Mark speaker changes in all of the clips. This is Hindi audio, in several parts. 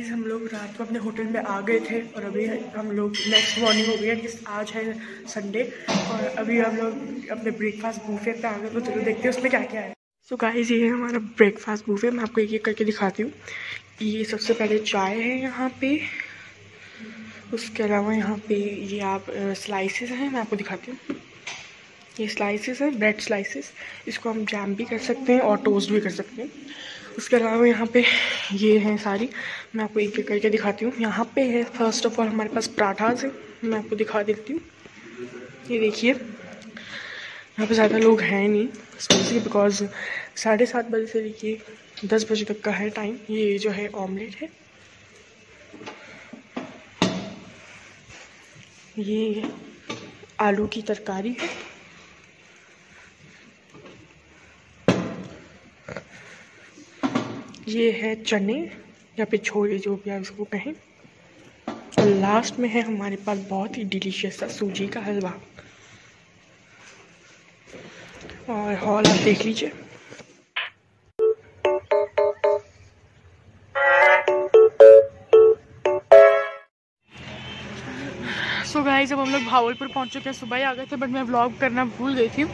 Speaker 1: गाइस हम लोग रात को अपने होटल में आ गए थे और अभी हम लोग नेक्स्ट मॉर्निंग हो गया है आज है संडे और अभी हम लोग अपने ब्रेकफास्ट बूफे पे आ गए तो चलो देखते हैं उसमें क्या क्या है। सो so गाइस ये है हमारा ब्रेकफास्ट बूफे मैं आपको एक एक करके दिखाती हूँ। ये सबसे पहले चाय है यहाँ पे, उसके अलावा यहाँ पे ये आप स्लाइसेस हैं, मैं आपको दिखाती हूँ। ये स्लाइसेस हैं ब्रेड स्लाइसेस इसको हम जैम भी कर सकते हैं और टोस्ट भी कर सकते हैं। उसके अलावा यहाँ पे ये हैं सारी। मैं आपको एक एक करके दिखाती हूँ। यहाँ पे है फ़र्स्ट ऑफ़ ऑल हमारे पास पराठाज है। मैं आपको दिखा देती हूँ। ये देखिए, यहाँ पे ज़्यादा लोग हैं नहीं स्पेशली बिकॉज़ साढ़े सात बजे से लेके दस बजे तक का है टाइम ये जो है ऑमलेट है। ये आलू की तरकारी है। ये है चने, या फिर छोले जो भी आप इसको कहें। और लास्ट में है हमारे पास बहुत ही डिलीशियस सा सूजी का हलवा। और हॉल आप देख लीजिए। सो so गाइस, अब हम लोग भावलपुर पहुँच चुके हैं। सुबह ही आ गए थे बट मैं व्लॉग करना भूल गई थी।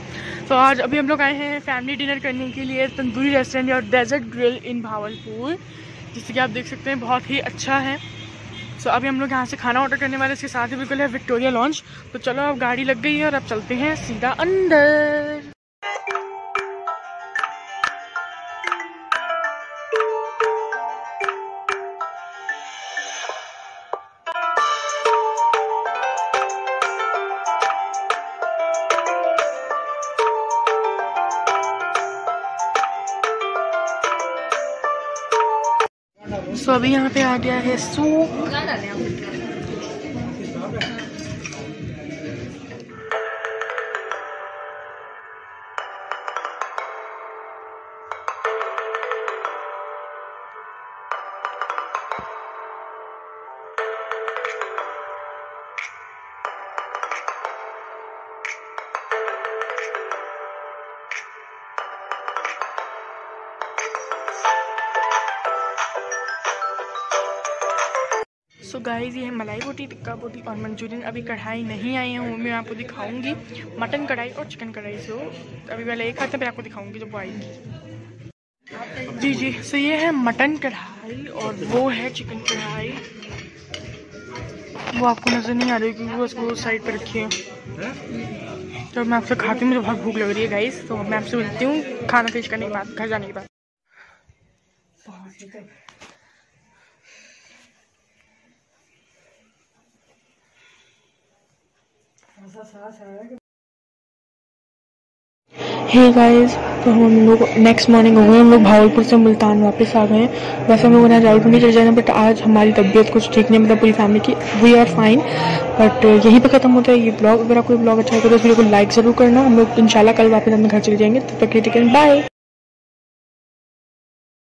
Speaker 1: तो आज अभी हम लोग आए हैं फैमिली डिनर करने के लिए तंदूरी रेस्टोरेंट और डेजर्ट ग्रिल इन भावलपुर जिससे कि आप देख सकते हैं बहुत ही अच्छा है। सो अभी हम लोग यहाँ से खाना ऑर्डर करने वाले इसके साथ ही बिल्कुल है विक्टोरिया लॉन्च तो चलो, अब गाड़ी लग गई है और अब चलते हैं सीधा अंदर। सो अभी यहाँ पे आ गया है सूप सो गाइस ये है मलाई बोटी टिक्का बोटी और मंचूरियन। अभी कढ़ाई नहीं आई है, वो मैं आपको दिखाऊँगी। मटन कढ़ाई और चिकन कढ़ाई सो अभी पहले एक खाते फिर आपको दिखाऊँगी जब वो आएँगी। जी जी सो ये है मटन कढ़ाई और वो है चिकन कढ़ाई। वो आपको नज़र नहीं आ रही क्योंकि वो उसको साइड पर रखी है। तो मैं आपसे खाती हूँ, मुझे बहुत भूख लग रही है गाइस तो मैं आपसे मिलती हूँ। खाना पेश करने के बाद, घर जाने के बाद। हे गाइस तो हम लोग नेक्स्ट मॉर्निंग हो गए, हम लोग भावलपुर से मुल्तान वापस आ गए हैं। वैसे हम लोगों ने रावलपिंडी चले जाना बट आज हमारी तबीयत कुछ ठीक नहीं मतलब पूरी फैमिली की वी आर फाइन बट यहीं पे खत्म होता है। ये ब्लॉग अगर आपको ब्लॉग अच्छा लगे तो इस वीडियो को लाइक ज़रूर करना। हम लोग इंशाल्लाह कल वापस अपने घर चले जाएँगे, तब तक के टिकट बाय